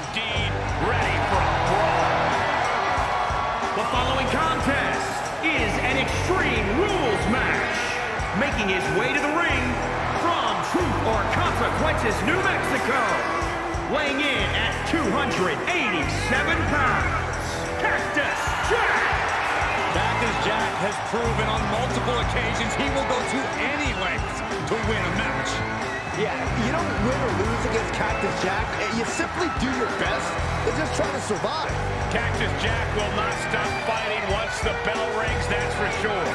indeed ready for a brawl. The following contest is an Extreme Rules match. Making his way to the ring from Truth or Consequences, New Mexico. Weighing in at 287 pounds, Cactus Jack. Cactus Jack has proven on multiple occasions he will go to any lengths to win a match. Yeah, you don't win or lose against Cactus Jack. You simply do your best and just try to survive. Cactus Jack will not stop fighting once the bell rings, that's for sure.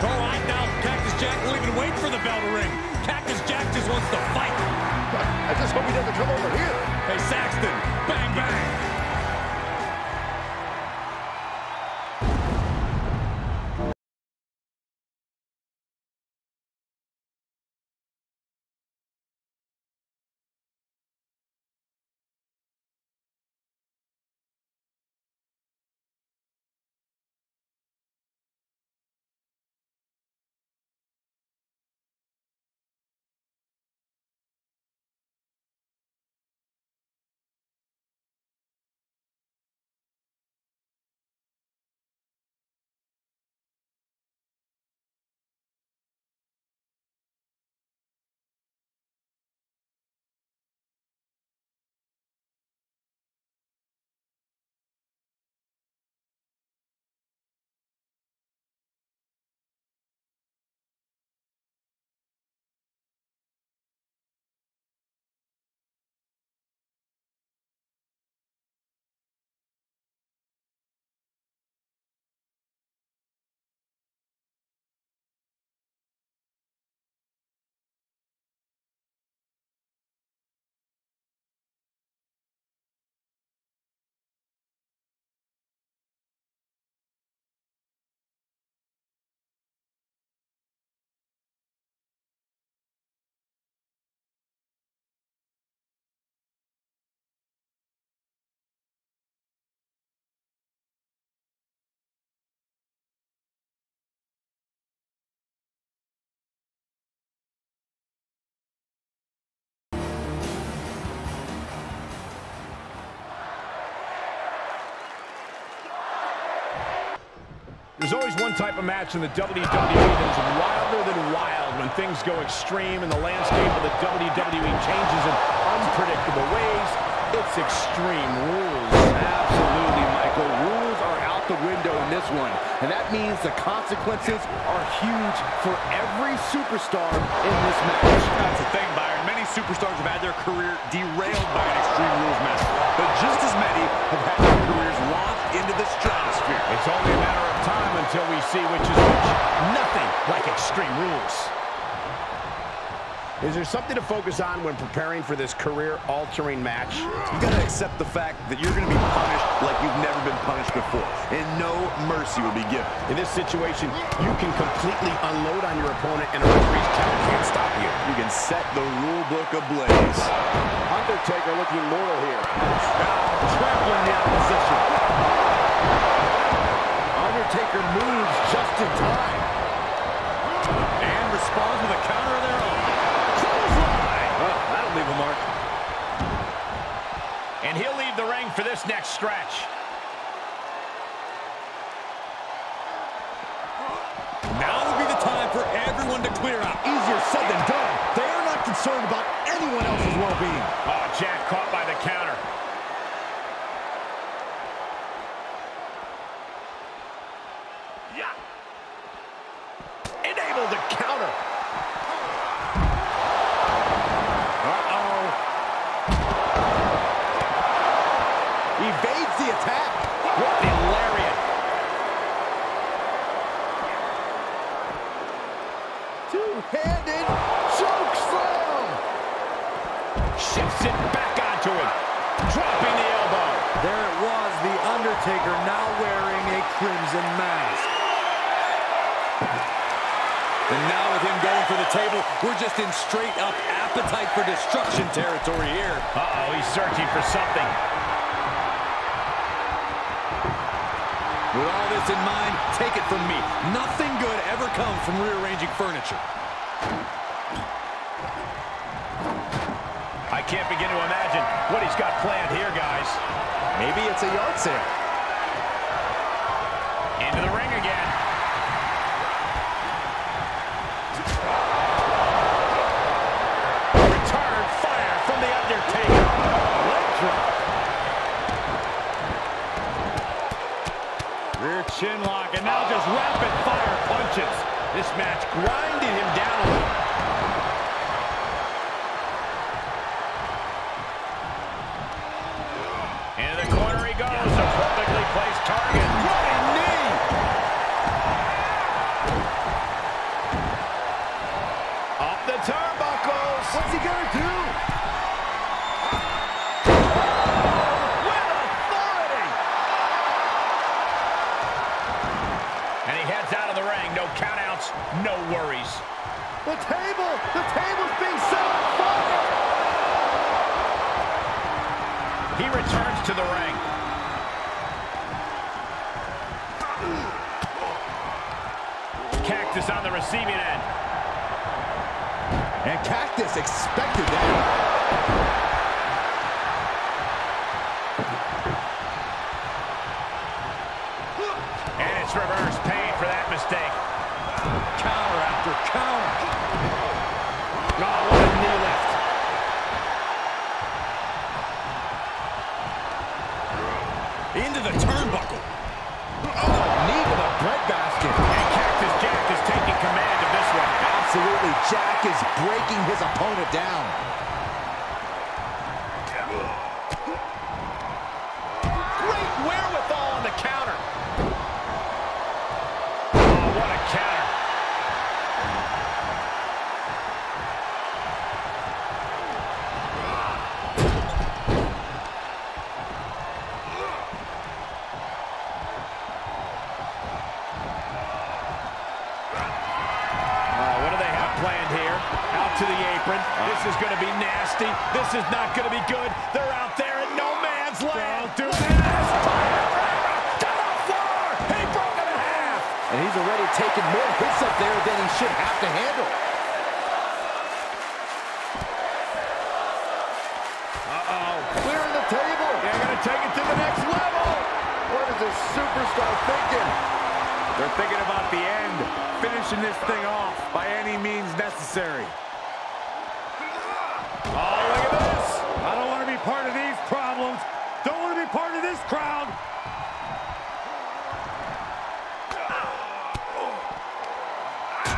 Cole, I doubt Cactus Jack will even wait for the bell to ring. Cactus Jack just wants to fight. I just hope he doesn't come over here. Hey, Saxton, bang, bang. There's always one type of match in the WWE that is wilder than wild when things go extreme and the landscape of the WWE changes in unpredictable ways. It's Extreme Rules. Absolutely, Michael. Rules are out the window in this one, and that means the consequences are huge for every superstar in this match. That's the thing, Byron. Many superstars have had their career derailed by an Extreme Rules match, but just as many have had their careers launched into the stratosphere. It's only a matter of see which is which. Nothing like Extreme Rules. Is there something to focus on when preparing for this career-altering match? You gotta accept the fact that you're gonna be punished like you've never been punished before, and no mercy will be given. In this situation, you can completely unload on your opponent and a referee's count can't stop you. You can set the rule book ablaze. Undertaker looking mortal here. Trampling the opposition. Undertaker moves just in time. And responds with a counter of their own. Clothesline! Oh, that'll leave a mark. And he'll leave the ring for this next stretch. Now would be the time for everyone to clear out. Easier said than done. They are not concerned about anyone else's well-being. Oh, Jack caught by the counter. Yeah. Enabled to counter. Uh-oh. Evades the attack. What a lariat. Two-handed choke slam. Shifts it back onto him. Dropping the elbow. There it was, The Undertaker now wearing a crimson mask. And now with him going for the table, we're just in straight-up appetite for destruction territory here. Uh-oh, he's searching for something. With all this in mind, take it from me. Nothing good ever comes from rearranging furniture. I I can't begin to imagine what he's got planned here, guys. Maybe it's a yard sale. No worries. The table! The table's being set on fire! He returns to the ring. Cactus on the receiving end. And Cactus expected that. And it's reverse pain for that mistake. Counter after counter. Oh, what a knee lift. Into the turnbuckle. Oh, Knee to the breadbasket. And Cactus Jack is taking command of this one. Absolutely, Jack is breaking his opponent down. This is not going to be good. They're out there in no man's land. Don't do this. To the floor. He broke it in half. And he's already taken more hits up there than he should have to handle. Uh-oh. Clearing the table. They're going to take it to the next level. What is this superstar thinking? They're thinking about the end, finishing this thing off by any means necessary. Oh, look at this. I don't want to be part of these problems. Don't want to be part of this crowd.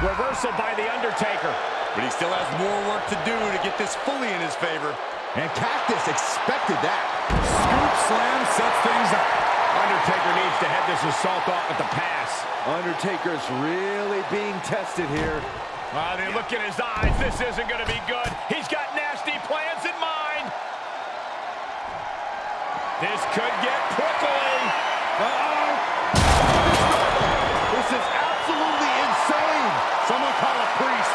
Reversal by The Undertaker. But he still has more work to do to get this fully in his favor. And Cactus expected that. Scoop slam sets things up. Undertaker needs to head this assault off at the pass. Undertaker's really being tested here. Ah, they look in his eyes. This isn't going to be good. He's got nasty plans in mind. This could get prickly. Uh-oh. This is absolutely insane. Someone call a priest.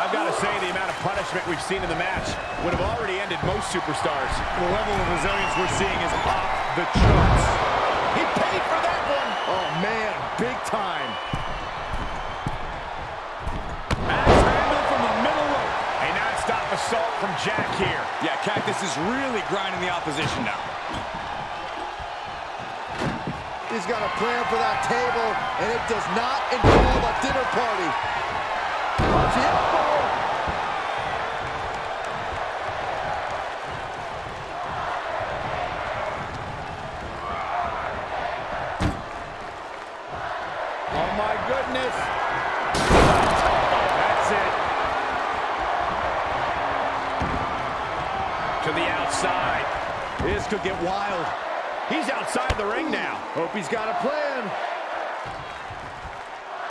I've got to say, the amount of punishment we've seen in the match would have already ended most superstars. The level of resilience we're seeing is off the charts. He paid for that one. Oh, man, big time. From Jack here. Yeah, Cactus is really grinding the opposition now. He's got a plan for that table, and it does not involve a dinner party. Watch This could get wild. He's outside the ring now. Hope he's got a plan.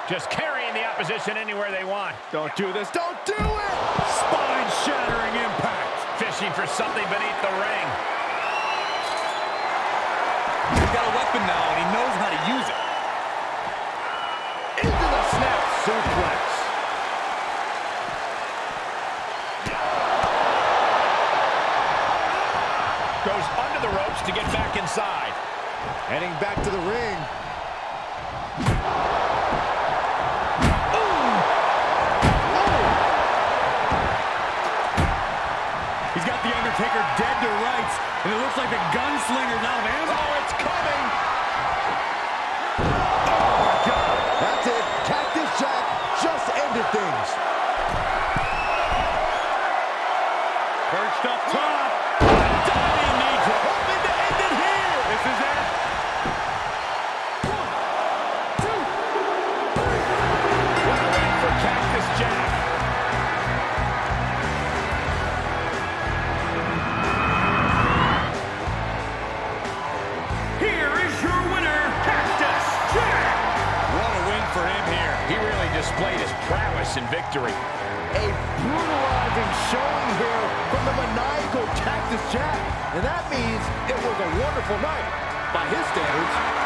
Just carrying the opposition anywhere they want. Don't do this. Don't do it! Spine-shattering impact. Fishing for something beneath the ring. He's got a weapon now, and he knows how to use it. Into the snap suplex. to get back inside. Heading back to the ring. Ooh. Ooh. He's got The Undertaker dead to rights, and it looks like the gunslinger's out of ammo. Oh, it's coming! Oh, my God! That's it. Cactus Jack just ended things. Perched up victory. A brutalizing showing here from the maniacal Cactus Jack. And that means it was a wonderful night by his standards.